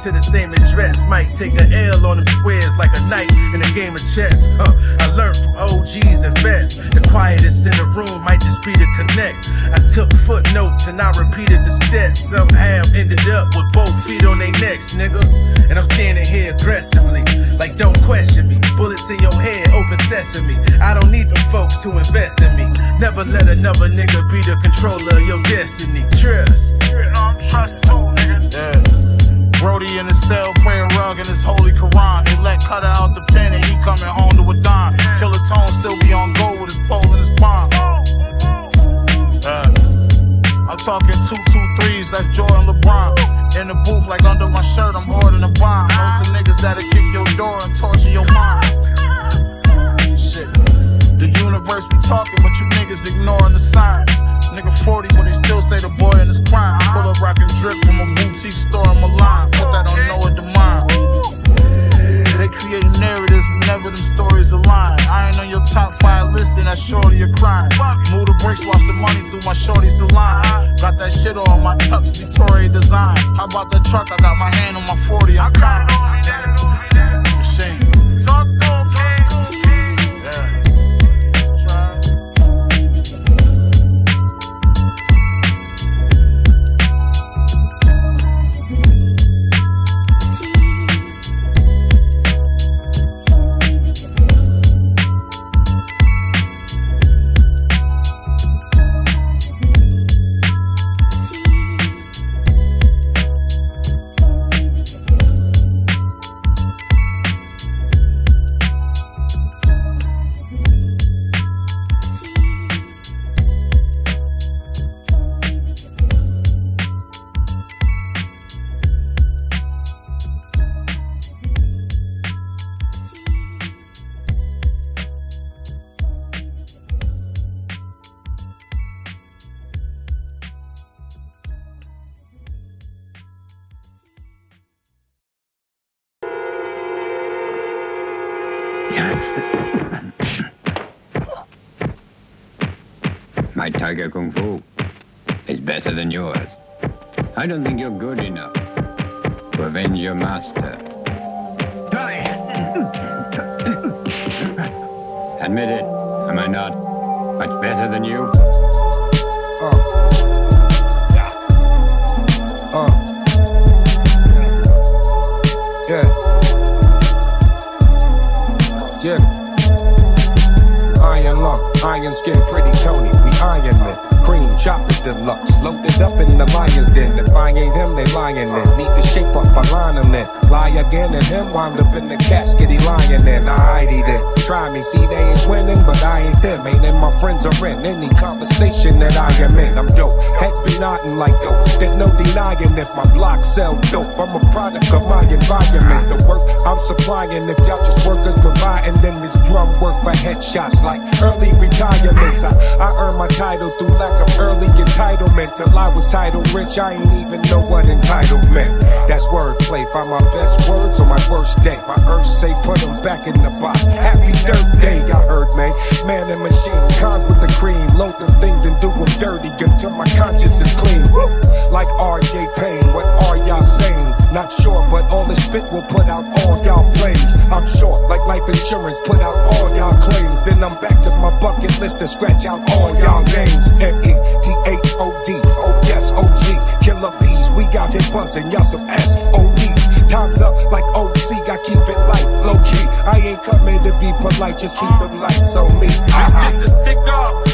S18: To the same address. Might take a L on them squares like a knight in a game of chess. Huh, I learned from OGs and vets. The quietest in the room might just be the connect. I took footnotes and I repeated the steps. Somehow ended up with both feet on their necks, nigga. And I'm standing here aggressively, like don't question me. Bullets in your head, open sesame. I don't need them folks to invest in me. Never let another nigga be the controller of your destiny. Trust.
S2: Yeah. Brody in the cell praying rug in his holy Quran. They let Cutter out the pen and he coming home to a dime. Killer Tone still be on go with his pole in his palm. Yeah. Uh, I'm talking two two threes, that's Jordan LeBron. In the booth, like under my shirt, I'm hoarding a bomb. Know some niggas that'll kick your door and torture your mind. Shit. The universe be talking, but you niggas ignoring the signs. Nigga 40, but they still say the boy in his prime. Pull up rockin' drip from a boutique store in Milan. Put that on Noah Demine. They create narratives whenever them stories align. I ain't on your top five list, and that's surely a crime. Move the bricks, watch the money through my shorty salon. Got that shit on my tux, Victoria design. How about that truck? I got my hand on my 40, I'm.
S19: I don't think you're good enough to avenge your master. Admit it, am I not much better than you?
S20: Uh. Yeah. Yeah. Iron lung, iron skin, pretty Tony. We iron men. Cream chocolate deluxe. Loaded up in the lion's den. If I ain't him, they lying then. Need to shape up, I line him then. Lie again and him wind up in the casket, he lying in. I he did. Try me, see they ain't winning, but I ain't them. Ain't in my friends are in any conversation that I am in. I'm dope, heads be nodding like dope. There's no denying if my block sell dope. I'm a product of my environment. The work I'm supplying, if y'all just workers providing, then this drum work for headshots like early retirements. I, I earned my title through lack of early entitlement. Till I was title rich, I ain't even know what entitlement. That's wordplay by my best words on my worst day. My earth say put them back in the box. Happy dirt day, I heard, man. Man and machine, cons with the cream. Load the things and do them dirty until my conscience is clean. Like RJ Payne, what are y'all saying? Not sure, but all this spit will put out all y'all flames. I'm sure, like life insurance, put out all y'all claims. Then I'm back to my bucket list to scratch out all y'all names. M-E-T-H-O-D, oh yes, killer bees, we got here buzzing, y'all some S-O-D. Time's up like OC, I keep it light, low key. I ain't coming to be polite, just keep the lights on me. I'm
S18: just uh-huh. a stick up.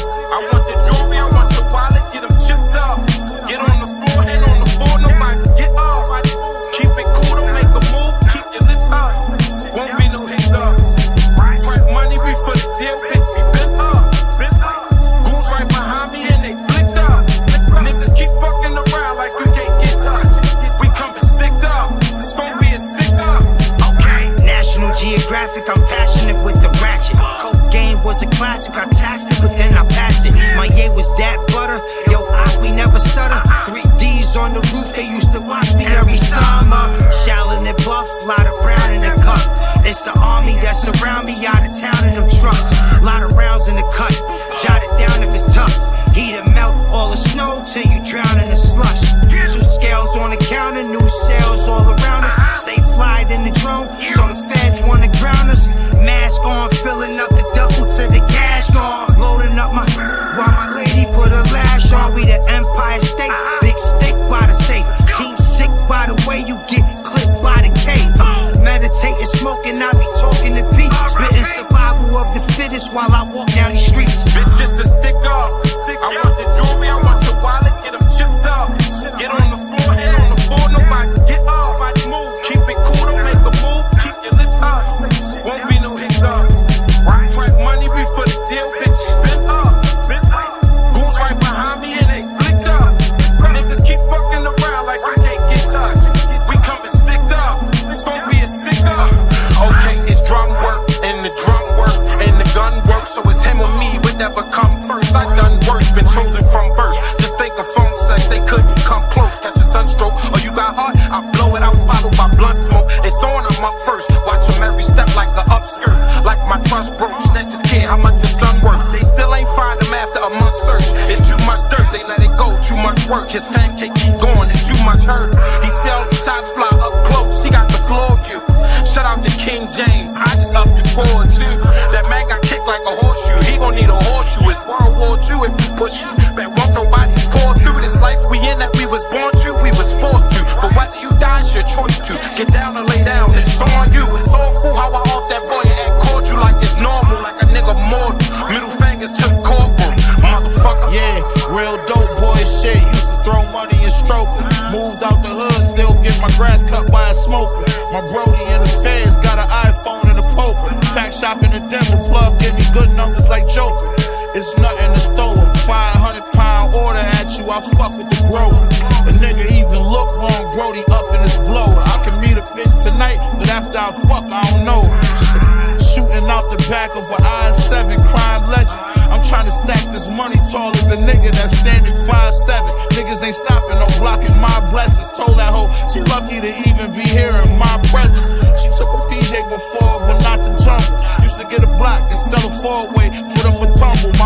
S21: they used to watch me every summer. Shallon and Bluff, lot of brown in the cup. It's the army that surround me out of town in them trucks. Lot of rounds in the cut, jot it down if it's tough. Heat it melt all the snow till you drown in the slush. Two scales on the counter, new while I walk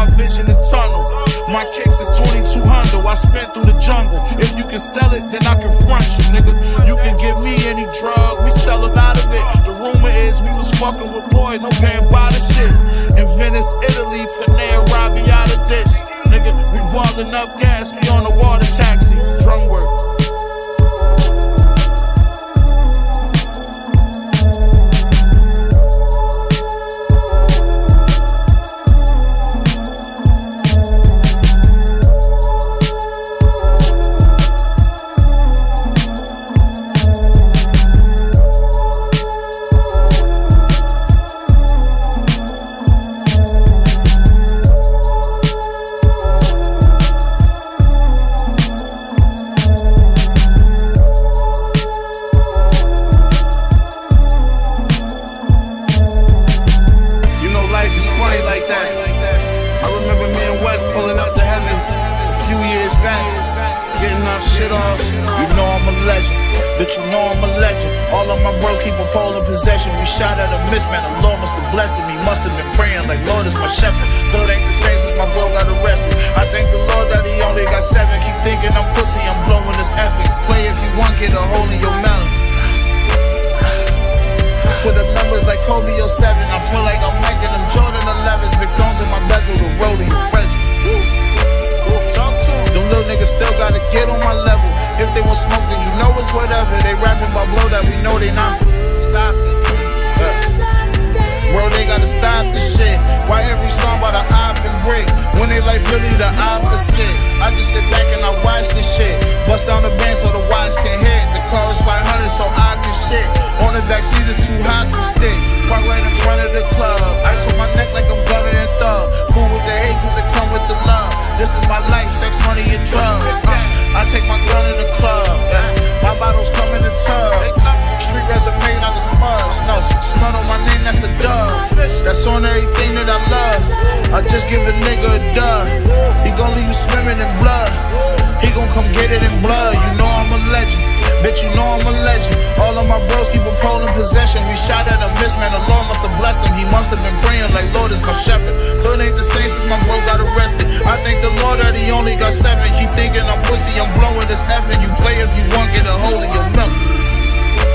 S18: my
S2: vision is tunnel. My kicks is 2200. I spent through the jungle. If you can sell it, then I can front you, nigga. You can give me any drug, we sell a lot of it. The rumor is we was fucking with Lloyd, no paying by the shit. In Venice, Italy, Panera, Robbie out of this. Nigga, we balling up gas, we on a water taxi. Drumwork. Miss, man. The Lord must have blessed me. Must have been praying like, Lord is my shepherd. It ain't the same since my bro got arrested. I thank the Lord that he only got seven. Keep thinking I'm pussy, I'm blowing this effing. Play if you want, get a hole in your melon. Put up numbers like Kobe 07. I feel like I'm making them Jordan 11s. Big stones in my bezel, the road present. Them little niggas still gotta get on my level. If they want smoke, then you know it's whatever. They rapping about blow that we know they not. Stop it. Bro, they gotta stop this shit. Why every song about a op and brick? When they life really the opposite. I just sit back and I watch this shit. Bust down the band so the watch can hit. The car is 500 so I can shit. On the back seat is too hot to stick. Park right in front of the club. Ice on my neck like I'm gunning and thug. Cool with the hate cause it come with the love. This is my life, sex, money, and drugs. Uh, I take my gun in the club. My bottles come in the tub. Street resume, not a smudge. No, smut on my name, that's a dove. That's on everything that I love. I just give a nigga a dub. He gon' leave you swimming in blood. He gon' come get it in blood. You know I'm a legend. Bitch, you know I'm a legend. All of my bros keep a pole in possession. We shot at a miss, man. Lord blessed him. He must have been praying like, Lord is my shepherd. Hood ain't the same since my bro got arrested. I thank the Lord that he only got seven. Keep thinking I'm pussy, I'm blowing this effing. You play if you want, get a hold of your milk.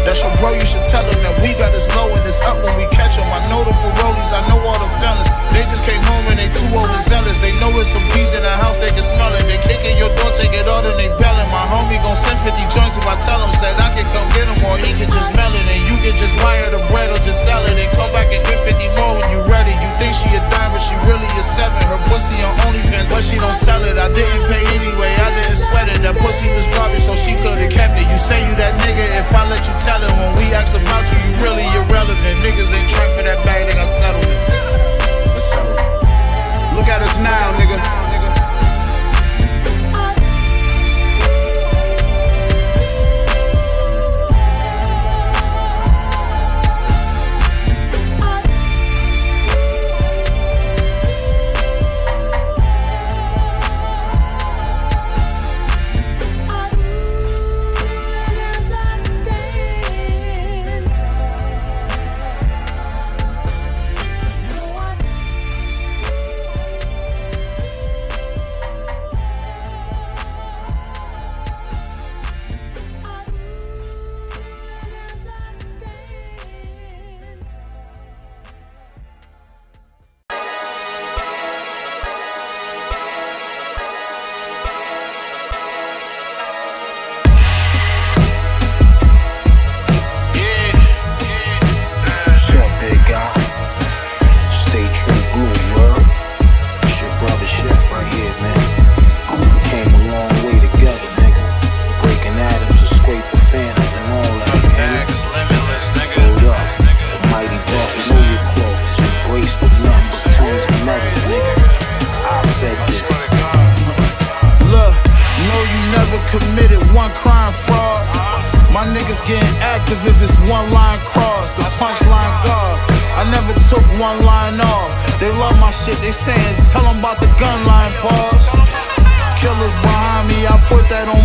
S2: That's your bro, you should tell him that we got this low and it's up when we catch him. I know the parolees, I know all the felons. They just came home and they too overzealous. They know it's some peace in the house, they can smell it. They kick in your door, take it all, then they belling. My homie gon' send 50 joints if I tell him, said I can come get him or he can just mail it. And you can just wire the bread or just sell it. And come back and get 50 more when you ready. You think she a dime, but she really a seven. Her pussy on OnlyFans, but she don't sell it. I didn't pay anyway, I didn't sweat it. That pussy was garbage, so she could've kept it. You say you that nigga if I let you tell it. When we asked about you, you really irrelevant. Niggas ain't trying for that bag, they. Let's settle it. Look at us now, nigga.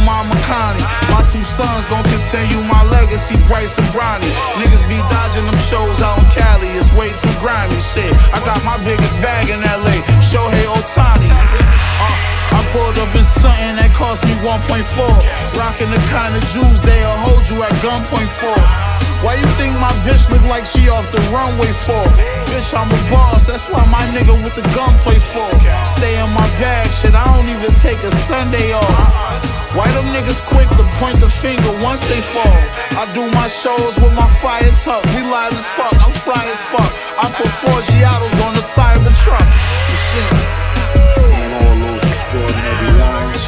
S2: Mama Connie. My two sons gon' continue my legacy, Bryce and Bronny. Niggas be dodging them shows out in Cali, it's way too grimy shit. I got my biggest bag in LA, Shohei Ohtani. Uh, I pulled up in something that cost me 1.4. Rocking the kind of jewels they'll hold you at gunpoint for. Why you think my bitch look like she off the runway for? Bitch, I'm a boss, that's why my nigga with the gunplay for. Stay in my bag, shit, I don't even take a Sunday off. Why them niggas quick to point the finger once they fall? I do my shows with my fire tuck, we live as fuck, I'm fly as fuck. I put four Giatos on the side of the truck. And shit.
S22: And all those extraordinary lines,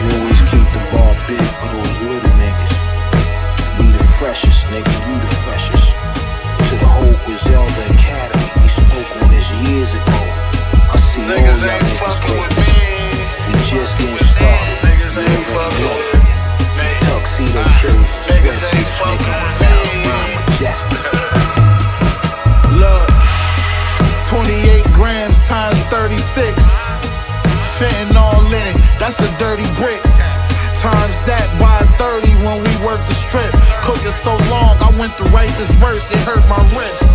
S22: you always keep the bar big for those little niggas. We the freshest, nigga, you the freshest. To the whole Griselda Academy, we spoke on this years ago. I see all y'all niggas greatness. We just getting started. Nigga, loud, rhyme, majestic.
S2: Look, 28 grams times 36. Fentanyl in it, that's a dirty brick. Times that by 30 when we work the strip. Cooking so long, I went to write this verse, it hurt my wrist.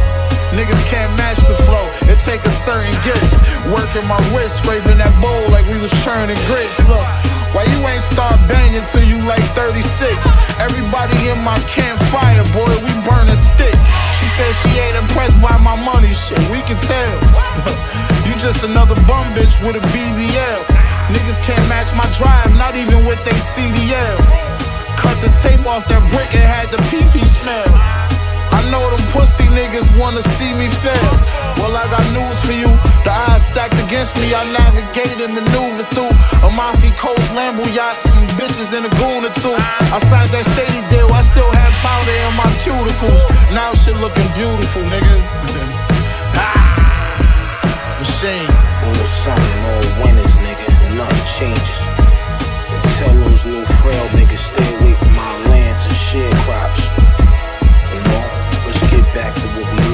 S2: Niggas can't match the flow, it take a certain gift. Working my wrist, scraping that bowl like we was churning grits. Look, why you ain't start banging till you like 36? Everybody in my campfire, boy, we burning stick. She said she ain't impressed by my money, shit, we can tell. you just another bum bitch with a BBL. Niggas can't match my drive, not even with they CDL. Cut the tape off that brick, it had the PP smell. I know them pussy niggas wanna see me fail. Well, I got news for you. The odds stacked against me, I navigate and maneuver through Amalfi Coast Lambo yacht, some bitches in a goon or two. I signed that shady deal, I still had powder in my cuticles. Now shit looking beautiful, nigga. machine.
S22: All summer, all winners, nigga, nothing changes. Tell those little frail niggas stay away from my lands and sharecrops. Back to what we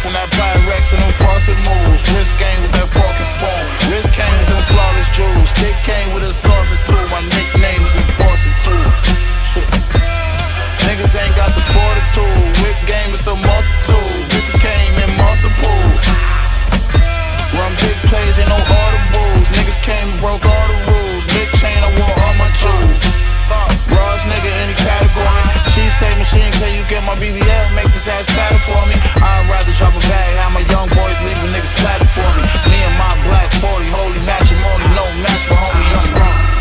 S2: Rich fuck from that Pyrex and them faucet moves. Wrist game with that fork and spoon. Wrist came with them flawless jewels. Stick came with assortments too. My nickname is Enforcer too. Niggas ain't got the fortitude. Whip game is a multitude. Bitches came in multiples. Run big plays, ain't no audibles. Niggas came and broke all the rules. Big chain, I wore all my jewels. Rawest nigga, any category. She say machine, can you get my BBL? Make this ass fatter for me. I'd rather drop a bag, have my young boys leave a niggas splattered for me. Me and my black 40, holy matrimony, no match for homie, young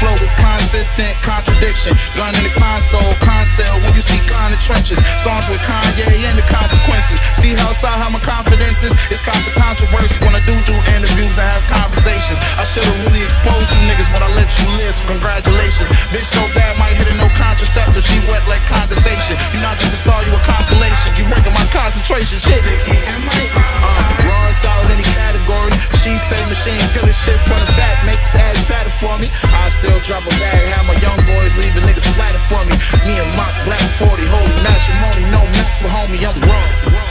S2: flow is consistent contradiction. Gun in the console, console when you see in the trenches. Songs with Kanye and the consequences. See how side how my confidence is? It's constant controversy when I do do interviews and have conversations. I should've really exposed you niggas when I let you live, so congratulations. Bitch so bad, might hit a no contraceptive. She wet like condensation. You not just a star, you a constellation. You breaking my concentration. Shit. Uh, and solid any category. She say machine killing shit from the back, make this ass better for me. I still drop a bag, have my young boys leaving niggas splatter for me. Me and my black 40, Holy matrimony, no match with homie, I'm wrong.